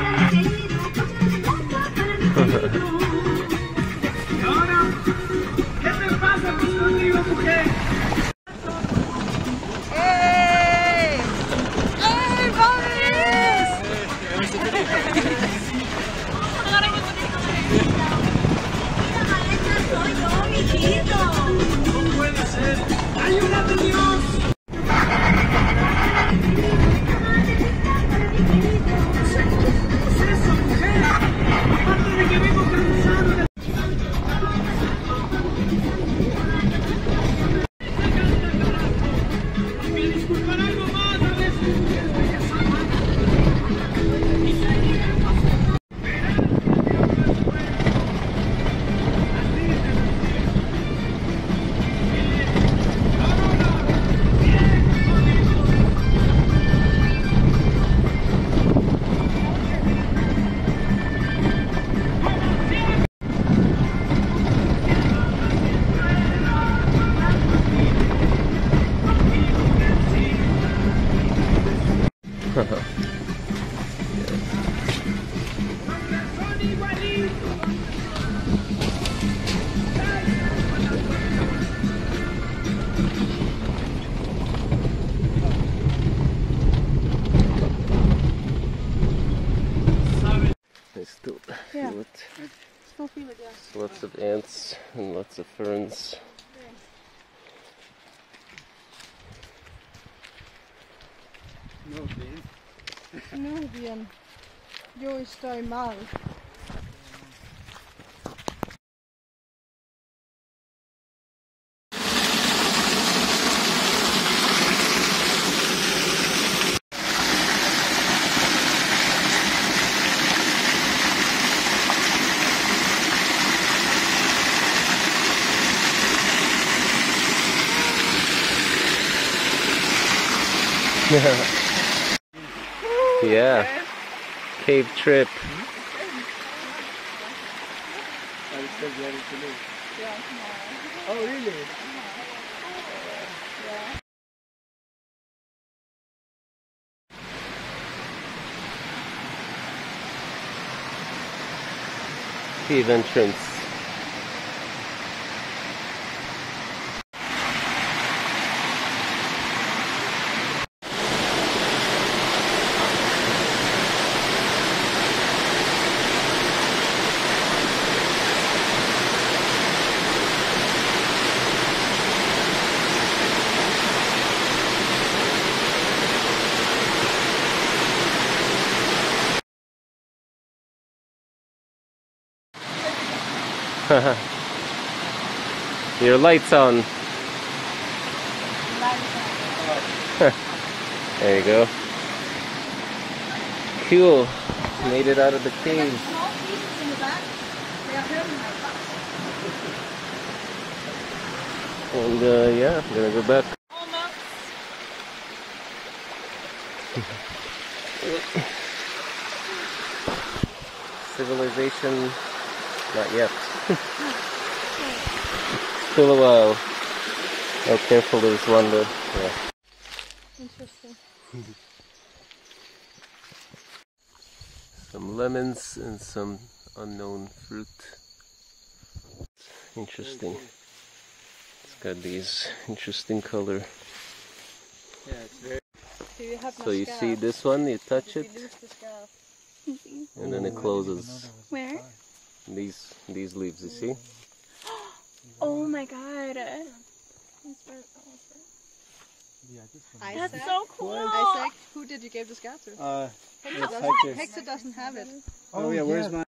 Y Yeah. feel it. Still feel it, yeah. Lots of ants and lots of ferns. Nu bien. Yo estoy mal. yeah. Cave trip. Oh, really? Cave entrance. Your lights on. there you go. Cool. Made it out of the cave. Small pieces in the back. They are hurting my butt. And uh, yeah, I'm gonna go back. Civilization, not yet. Still a while. How careful is Wanda? Yeah. Interesting. Some lemons and some unknown fruit. Interesting. It's got these interesting color. Yeah, it's very. You So you scarf? see this one, you touch it, lose the scarf. and then it closes. Where? These these leaves, you see? Oh my god. That's Isaac? so cool. Isaac, who did you give the scarf to? Uh, Hexa doesn't, Hexa doesn't have it. oh, yeah, where's my.